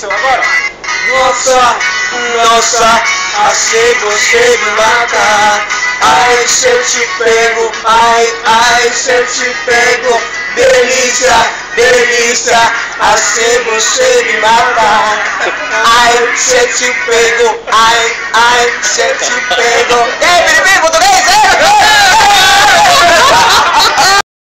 Agora, agora. Nossa, nossa, achei você me matar. Ai, se eu te pego, ai, ai, se eu te pego. Delícia, delícia, achei você me matar. Ai, se eu te pego, ai, ai, se eu te pego.